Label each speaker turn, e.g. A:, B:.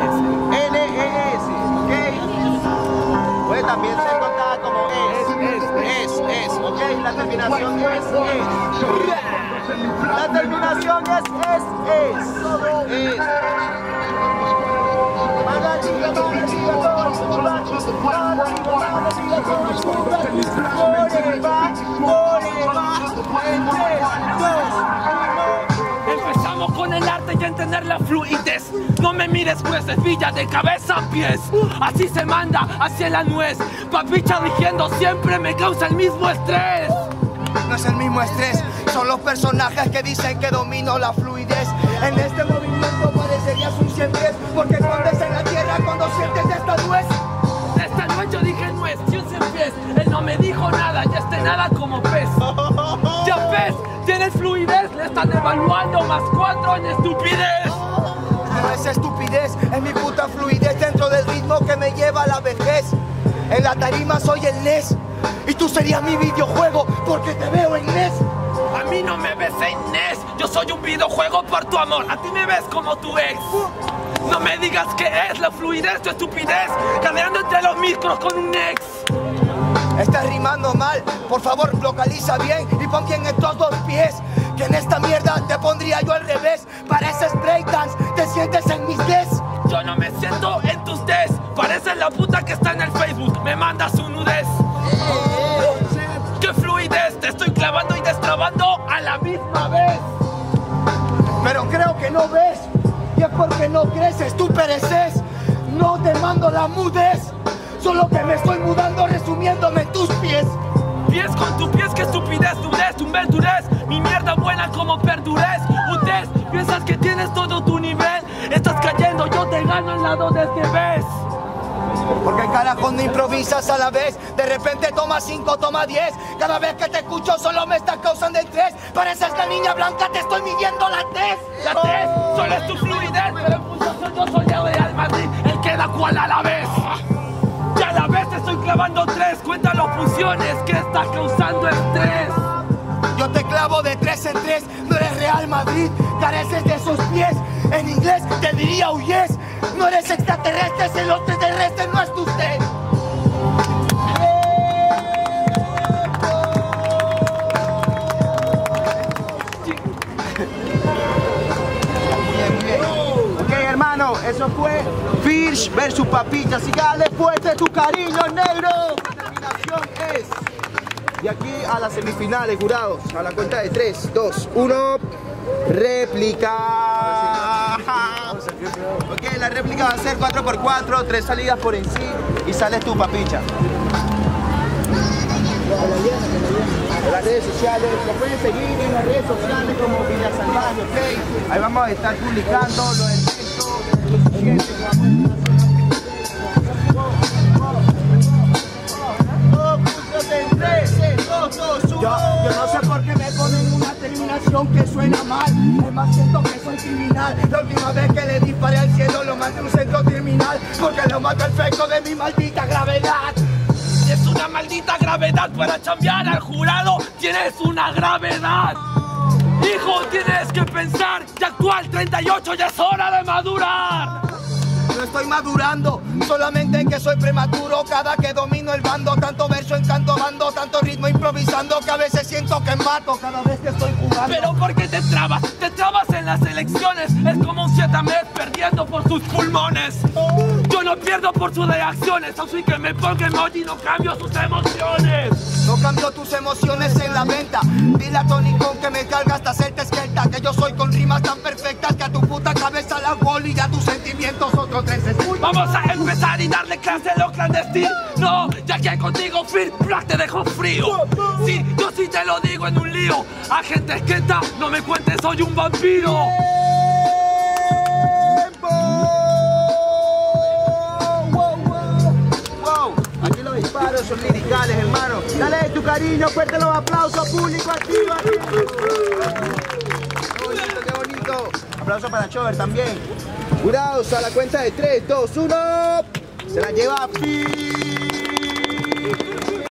A: N-E-S, ¿ok? Puede también ser contada como es, es, es, es, ¿ok? La terminación es, es. La terminación es, es, es. es.
B: Empezamos con el arte y entender la fluidez. No me mires jueces, villa de cabeza a pies. Así se manda hacia la nuez. Papicha diciendo siempre me causa el mismo estrés.
C: No es el mismo estrés, son los personajes que dicen que domino la fluidez. En este movimiento parecerías un siempre porque cuando es en la tierra cuando sientes esta nuez.
B: Esta noche yo dije nuez, yo pies. Él no me dijo nada, ya esté nada como pez. Tienes fluidez, le están evaluando más cuatro en estupidez.
C: No es estupidez, es mi puta fluidez dentro del ritmo que me lleva a la vejez. En la tarima soy el NES y tú serías mi videojuego porque te veo en NES.
B: A mí no me ves en NES, yo soy un videojuego por tu amor. A ti me ves como tu ex. No me digas que es la fluidez, tu estupidez, caminando entre los micros con un ex.
C: Estás rimando mal, por favor localiza bien y pon bien estos dos pies. Que en esta mierda te pondría yo al revés. Pareces breakdance, te sientes en mis des.
B: Yo no me siento en tus des, pareces la puta que está en el Facebook, me mandas un nudez. ¡Qué fluidez! Te estoy clavando y destrabando a la misma vez.
C: Pero creo que no ves, y es porque no creces, tú pereces. No te mando la mudez, solo que me estoy mudando resumiéndome en tus pies.
B: Pies con tu pies, qué estupidez, dudez, tu verdurez. Mi mierda buena como perdurez. Ustedes piensas que tienes todo tu nivel. Estás cayendo, yo te gano al lado de este ves.
C: Porque carajo no improvisas a la vez. De repente toma cinco, toma diez. Cada vez que te escucho solo me estás causando estrés. Pareces la niña blanca, te estoy midiendo la tez.
B: La tez, solo es tu fluidez, pero en función yo soy el Real Madrid, el que da cual a la vez. Funciones que está causando estrés.
C: Yo te clavo de tres en tres, no eres Real Madrid, careces de esos pies. En inglés te diría huyes, no eres extraterrestre, si los extraterrestres no es tu usted.
A: Ok, hermano, eso fue Fish versus Papicha. Así que dale fuerte tu cariño, negro. Terminación es. Y aquí a las semifinales, jurados. A la cuenta de 3, 2, 1. Réplica. Ok, la réplica va a ser 4x4, 3 salidas por en sí. Y sales tú, Papicha. Las redes sociales, lo pueden seguir en las redes sociales como Villa Salvaje, ¿ok? Ahí vamos a estar publicando los eventos.
C: Yo, que suena mal. Es más, siento que soy criminal. La última vez que le disparé al cielo lo mandé a un centro terminal. Porque lo mato el efecto de mi maldita gravedad.
B: Es una maldita gravedad para chambear al jurado. Tienes una gravedad. Hijo, tienes que pensar que actual 38 ya es hora de madurar.
C: No estoy madurando, solamente que soy prematuro. Cada que domino el bando, tanto verso en canto bando, tanto ritmo improvisando que a veces siento que mato cada vez.
B: Pero ¿por qué te trabas? Te trabas en las elecciones. Es como un Zetamet perdiendo por sus pulmones. Yo no pierdo por sus reacciones, así que me pongo emoji y no cambio sus emociones.
C: No cambio tus emociones en la venta. Dile a Tony con que me carga hasta hacerte esquelta. Que yo soy con rimas tan perfectas cabeza la gol y a tus sentimientos otros tres escuchas.
B: Vamos a empezar y darle clase a lo clandestino. No, ya que contigo Phil Black te dejo frío. Sí, yo sí te lo digo en un lío. Agente esqueta, no me cuentes, soy un vampiro.
A: Wow, aquí los disparos son liricales, hermano. Dale tu cariño, fuerte los aplausos, público activo. Qué bonito, qué bonito. Aplauso para Chover también. Jurados, a la cuenta de 3, 2, 1. Se la lleva Pi.